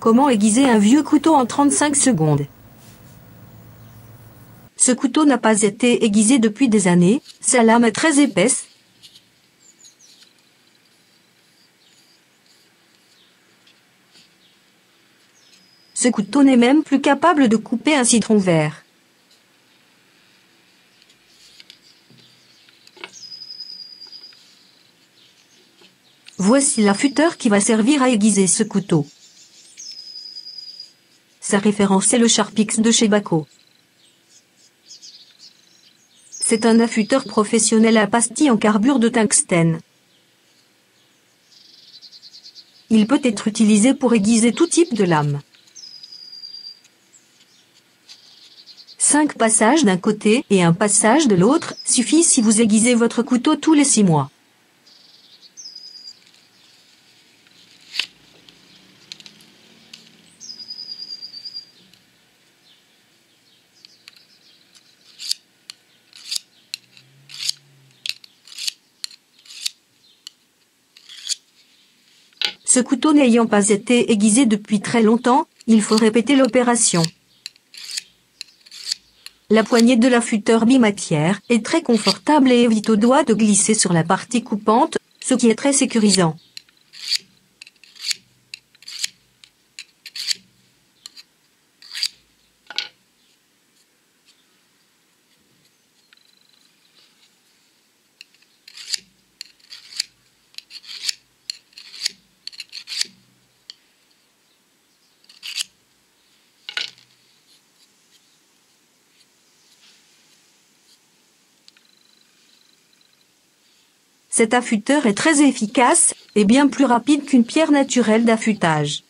Comment aiguiser un vieux couteau en 35 secondes? Ce couteau n'a pas été aiguisé depuis des années, sa lame est très épaisse. Ce couteau n'est même plus capable de couper un citron vert. Voici l'affûteur qui va servir à aiguiser ce couteau. Sa référence est le Sharpix de chez Baco. C'est un affûteur professionnel à pastille en carbure de tungstène. Il peut être utilisé pour aiguiser tout type de lame. 5 passages d'un côté et un passage de l'autre suffit si vous aiguisez votre couteau tous les 6 mois. Ce couteau n'ayant pas été aiguisé depuis très longtemps, il faut répéter l'opération. La poignée de l'affûteur bimatière est très confortable et évite aux doigts de glisser sur la partie coupante, ce qui est très sécurisant. Cet affûteur est très efficace et bien plus rapide qu'une pierre naturelle d'affûtage.